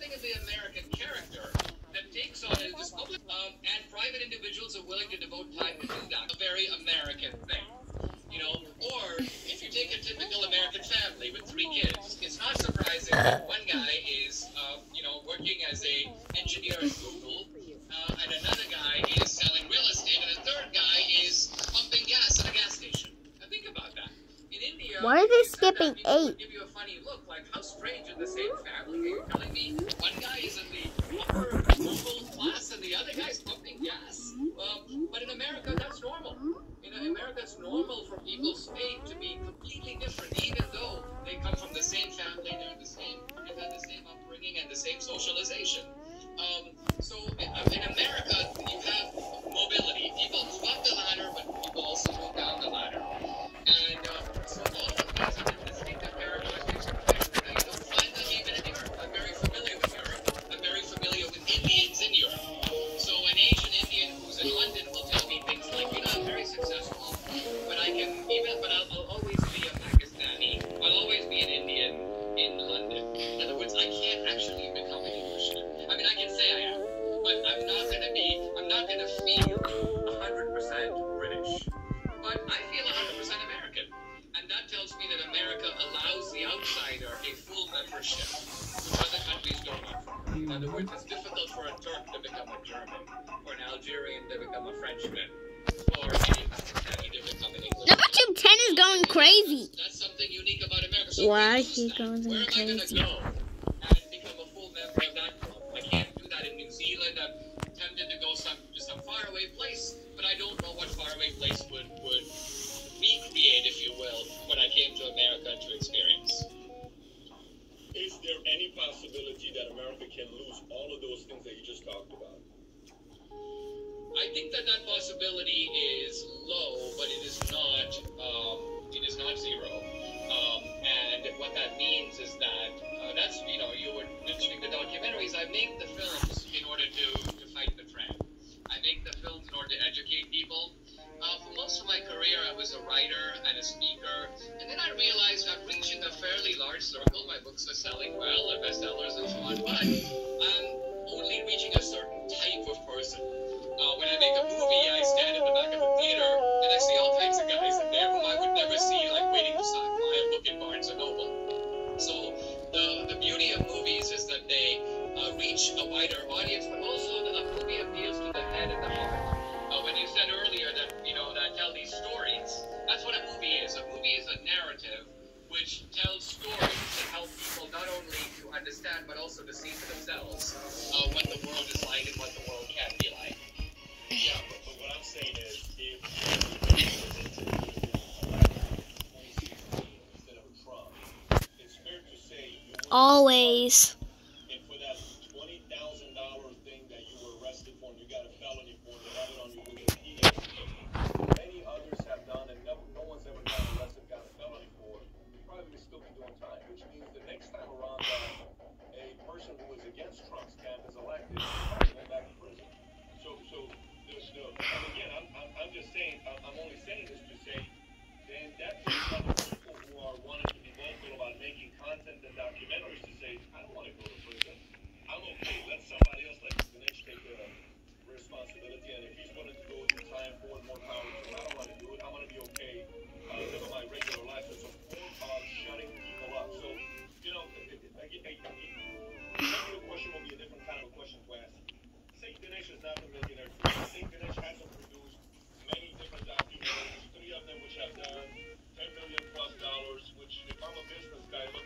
something in the American character that takes on this public, um, and private individuals are willing to devote time to do that. A very American thing. You know, or if you take a typical American family with three kids, it's not surprising that one guy is, uh, you know, working as a engineer at Google, uh, and another guy is selling real estate, and a third guy is pumping gas at a gas station. Now think about that. In India, Why are they if you said that, skipping eight? German, or an Algerian to become a Frenchman, or any Pakistani to become an Englishman. Number two ten is going crazy. That's something unique about America. So Why we use he going Where am I gonna crazy? go all of those things that you just talked about? I think that that possibility is low, but it is not. Um, it is not zero. Um, and what that means is that uh, that's you know you were mentioning the documentaries. I make the films in order to to fight the trend. I make the films in order to educate people. A speaker, and then I realized I'm reaching a fairly large circle. My books are selling well, they're bestsellers, and so on. But I'm only reaching a certain type of person. Uh, when I make a movie, I stand in the back of the theater and I see all types of guys in there whom I would never see, like waiting to sign a book in Barnes and Noble. So the the beauty of movies is that they uh, reach a wider audience, but also which tells stories that help people not only to understand but also to see for themselves uh, what the world is like and what the world can be like. Yeah, but, but what I'm saying is, if instead of Trump, it's fair to say Always. Content and documentaries to say, I don't want to go to prison. I'm okay. Let somebody else, like Ganesh, take the responsibility. And if he's willing to go do time for more power. I don't want to do it. I want to be okay uh, living my regular life as a form of shutting people up. So, you know, I- maybe the question will be a different kind of a question to ask. Say Ganesh is not a millionaire. Say Ganesh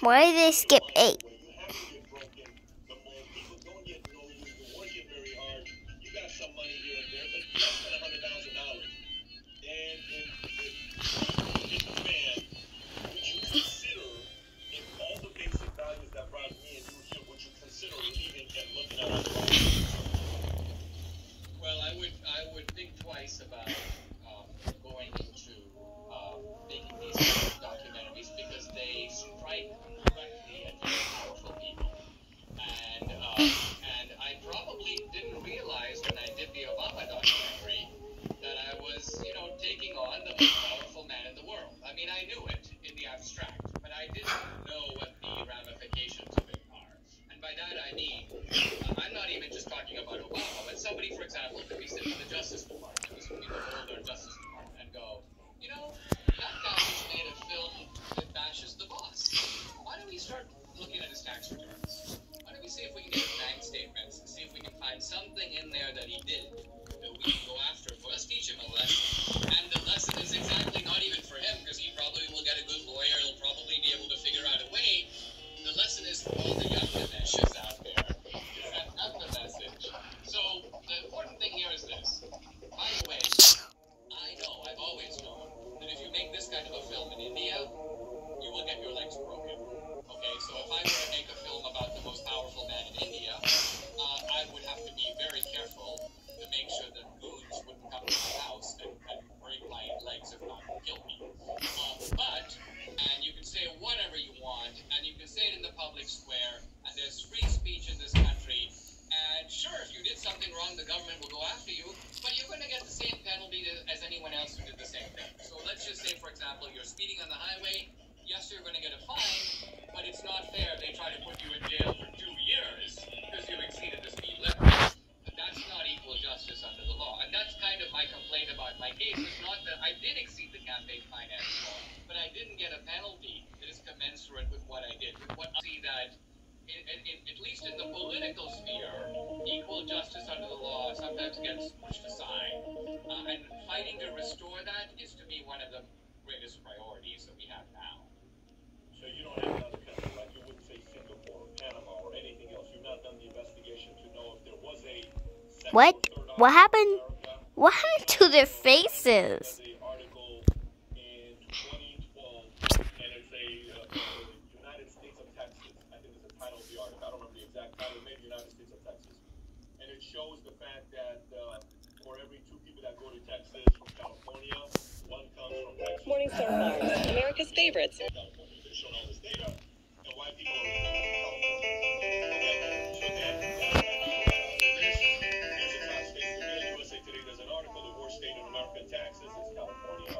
Why did they skip eight? something wrong, the government will go after you, but you're going to get the same penalty as anyone else who did the same thing. So let's just say, for example, you're speeding on the highway. Yes, you're going to get a fine, but it's not fair. They try to put you in jail for two years because you exceeded the speed limit. But that's not equal justice under the law. And that's kind of my complaint about my case. It's not that I did exceed the campaign finance law, but I didn't get a penalty that is commensurate with what I did, with what I see that at least in the political sphere, equal justice under the law sometimes gets pushed aside. Uh, and fighting to restore that is to me one of the greatest priorities that we have now. So you don't have another country like you wouldn't say Singapore or Panama or anything else. You've not done the investigation to know if there was a what? What happened? What happened to their faces? that uh, for every two people that go to Texas from California, one comes from Texas. Morningstar Farms, America's favorites. California.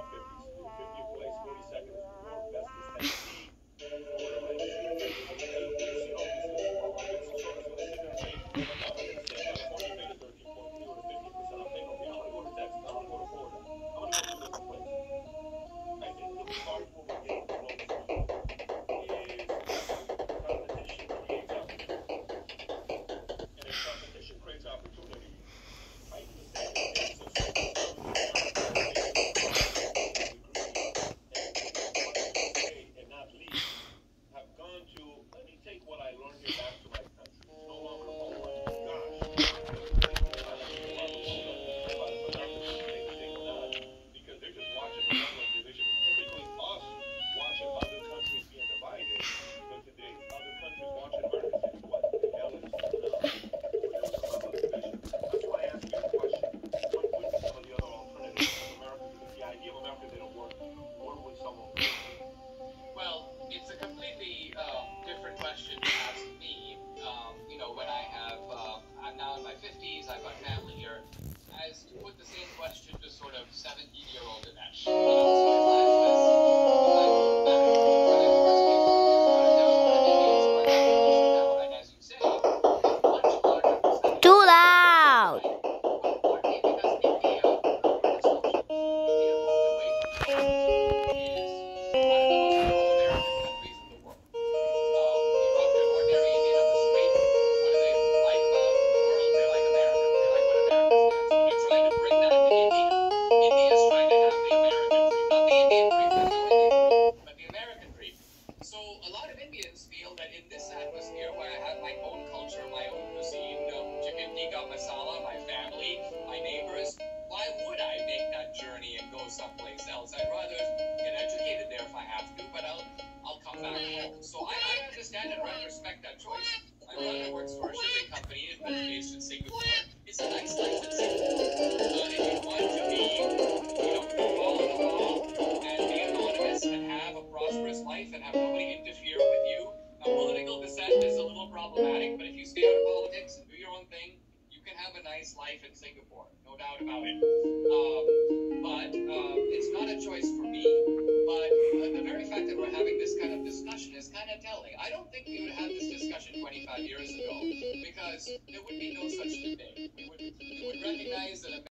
Understand and respect that choice. My brother works for a shipping company in based in Singapore. It's a nice Singapore. Uh, if you want to be, you know, follow the law and be anonymous and have a prosperous life and have nobody interfere with you, now, political dissent is a little problematic, but if you stay out of politics and do your own thing, can have a nice life in Singapore, no doubt about it. Um, but um, it's not a choice for me. But uh, the very fact that we're having this kind of discussion is kind of telling. I don't think we would have this discussion 25 years ago because there would be no such debate. We would, we would recognize that.